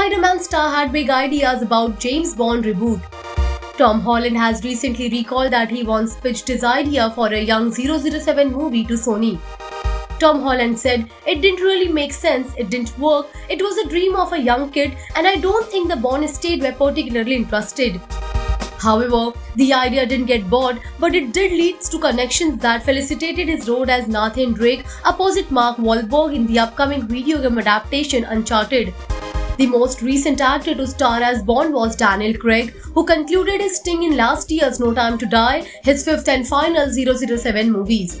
Spider-Man star had big ideas about James Bond reboot. Tom Holland has recently recalled that he once pitched his idea for a young 007 movie to Sony. Tom Holland said, It didn't really make sense, it didn't work, it was a dream of a young kid, and I don't think the Bond estate were particularly interested. However, the idea didn't get bought, but it did lead to connections that felicitated his role as Nathan Drake opposite Mark Wahlberg in the upcoming video game adaptation Uncharted. The most recent actor to star as Bond was Daniel Craig, who concluded his sting in last year's No Time to Die, his fifth and final 007 movies.